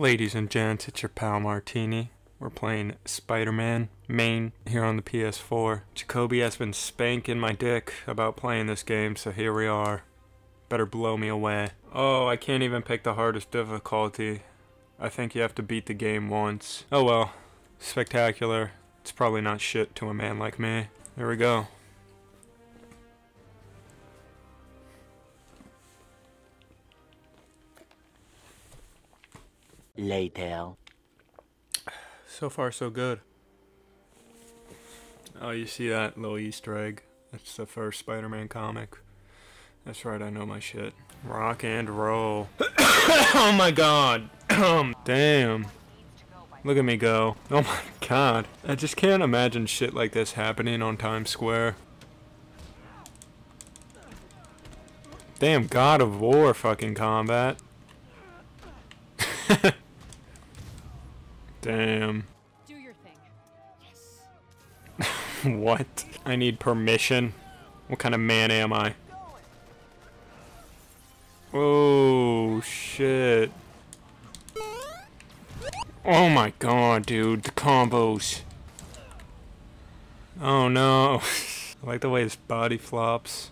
Ladies and gents, it's your pal Martini. We're playing Spider-Man main here on the PS4. Jacoby has been spanking my dick about playing this game, so here we are. Better blow me away. Oh, I can't even pick the hardest difficulty. I think you have to beat the game once. Oh well. Spectacular. It's probably not shit to a man like me. There we go. Later. So far, so good. Oh, you see that little Easter egg? That's the first Spider-Man comic. That's right, I know my shit. Rock and roll. oh my god. Damn. Look at me go. Oh my god. I just can't imagine shit like this happening on Times Square. Damn God of War fucking combat. Damn. Do your thing. what? I need permission? What kind of man am I? Oh, shit. Oh my god, dude. The combos. Oh no. I like the way his body flops.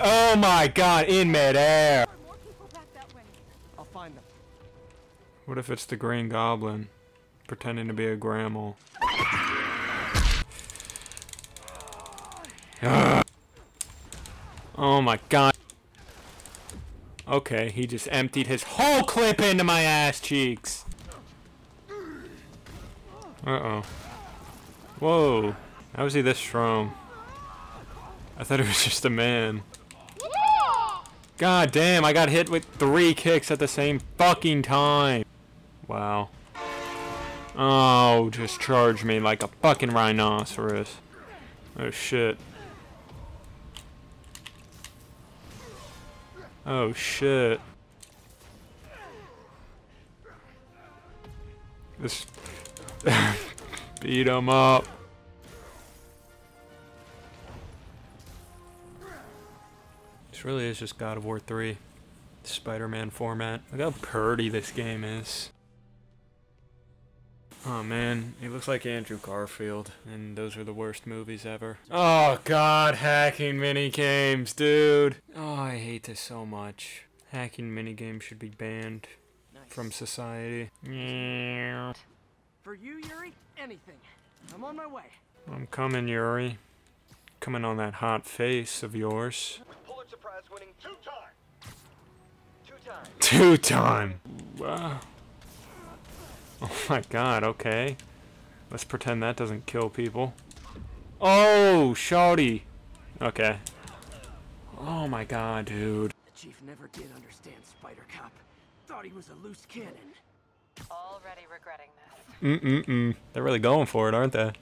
Oh my god, in midair. More people back that way. I'll find them. What if it's the Green Goblin pretending to be a grandma? Oh my god. Okay, he just emptied his whole clip into my ass cheeks. Uh-oh. Whoa. How is he this strong? I thought he was just a man. God damn, I got hit with three kicks at the same fucking time. Wow. Oh, just charge me like a fucking rhinoceros. Oh shit. Oh shit. This beat him up. This really is just God of War 3. Spider-Man format. Look how purdy this game is. Oh man, he looks like Andrew Garfield, and those are the worst movies ever. Oh god, hacking mini games, dude. Oh, I hate this so much. Hacking mini games should be banned from society. For you, Yuri, anything. I'm on my way. I'm coming, Yuri. Coming on that hot face of yours. Pulitzer Prize winning two time. Two times. Two time. Wow. Oh my god, okay. Let's pretend that doesn't kill people. Oh, shawty. Okay. Oh my god, dude. The chief never did understand Spider Cop. Thought he was a loose cannon. Already regretting this. Mm-mm-mm. They're really going for it, aren't they?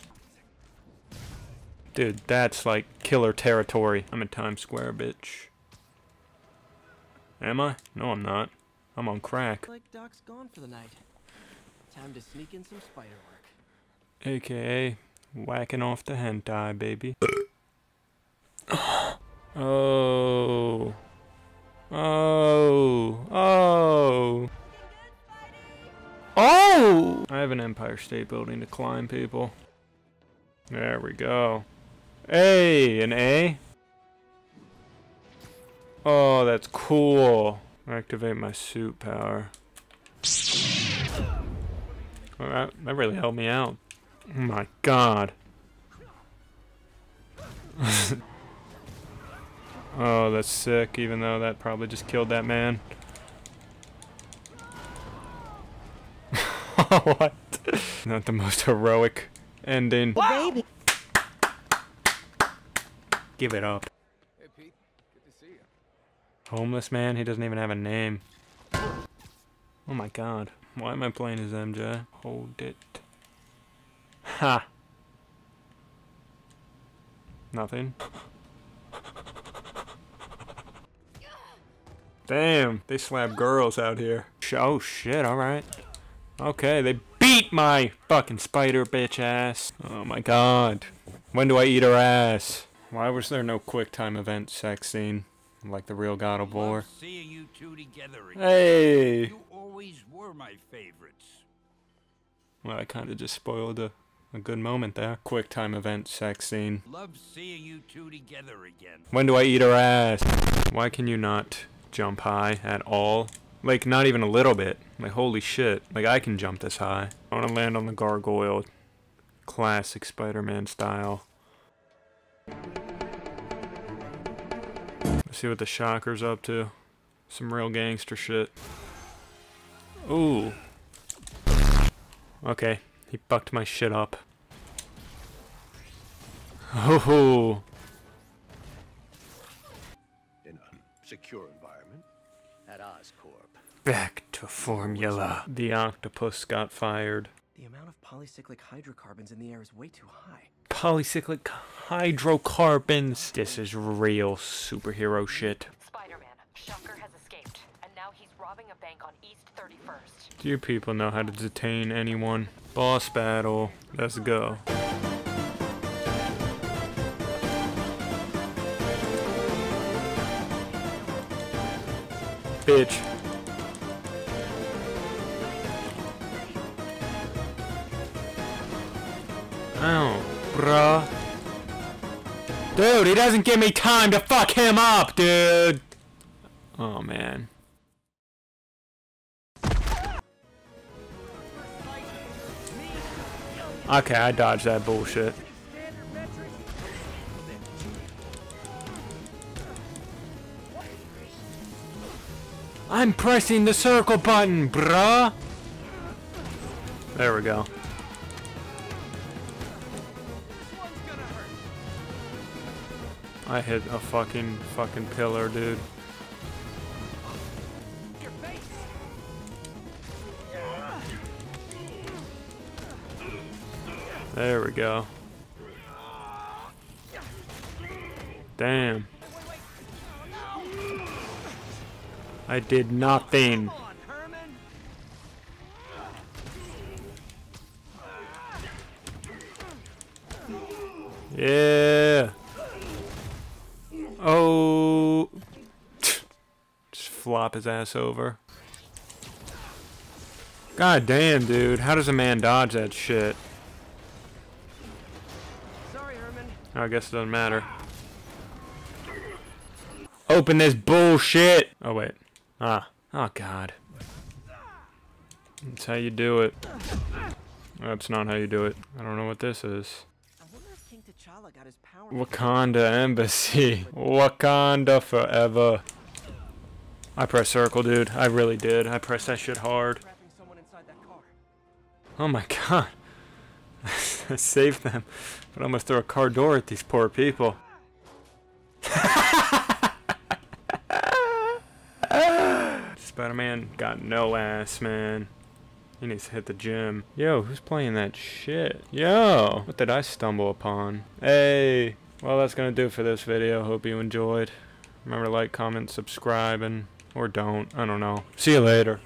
Dude, that's like killer territory. I'm in Times Square, bitch. Am I? No, I'm not. I'm on crack. Like Doc's gone for the night. Time to sneak in some spider work. AKA whacking off the hentai, baby. oh. Oh. Oh. Oh! I have an Empire State Building to climb, people. There we go. Hey, an A? Oh, that's cool. Activate my suit power. Well, that, that really helped me out. Oh my god. oh, that's sick, even though that probably just killed that man. what? Not the most heroic ending. Baby. Give it up. Hey, Pete. Good to see you. Homeless man, he doesn't even have a name. Oh my god. Why am I playing as MJ? Hold it. Ha! Nothing. Damn, they slap girls out here. Oh shit, alright. Okay, they beat my fucking spider bitch ass. Oh my god. When do I eat her ass? Why was there no quick time event sex scene like the real God of War? Seeing you two together again. Hey! You always were my favorites. Well, I kind of just spoiled a, a good moment there. Quick time event sex scene. Love seeing you two together again. When do I eat her ass? Why can you not jump high at all? Like, not even a little bit. Like, holy shit. Like, I can jump this high. I want to land on the gargoyle. Classic Spider-Man style. Let's see what the Shocker's up to. Some real gangster shit. Ooh. Okay, he fucked my shit up. Oh. In a secure environment. At Oscorp. Back to formula. The octopus got fired. The amount of polycyclic hydrocarbons in the air is way too high. Polycyclic hydrocarbons. This is real superhero shit. Spider-Man, Shocker has escaped, and now he's robbing a bank on East 31st. Do you people know how to detain anyone? Boss battle. Let's go. Bitch. Ow, bruh. Dude, he doesn't give me time to fuck him up, dude. Oh, man. Okay, I dodged that bullshit. I'm pressing the circle button, bruh. There we go. I hit a fucking fucking pillar, dude. There we go. Damn. I did nothing. Yeah. Oh. Just flop his ass over. God damn, dude. How does a man dodge that shit? Sorry, Herman. I guess it doesn't matter. Open this bullshit! Oh, wait. Ah. Oh, God. That's how you do it. That's not how you do it. I don't know what this is. I wonder if King T'Challa got his power. Wakanda Embassy. Wakanda forever. I pressed circle, dude. I really did. I pressed that shit hard. Trapping someone inside that car. Oh my god. I saved them. But I'm gonna throw a car door at these poor people. Spider-Man got no ass, man. He needs to hit the gym. Yo, who's playing that shit? Yo, what did I stumble upon? Hey, well that's gonna do for this video. Hope you enjoyed. Remember to like, comment, subscribe, and or don't. I don't know. See you later.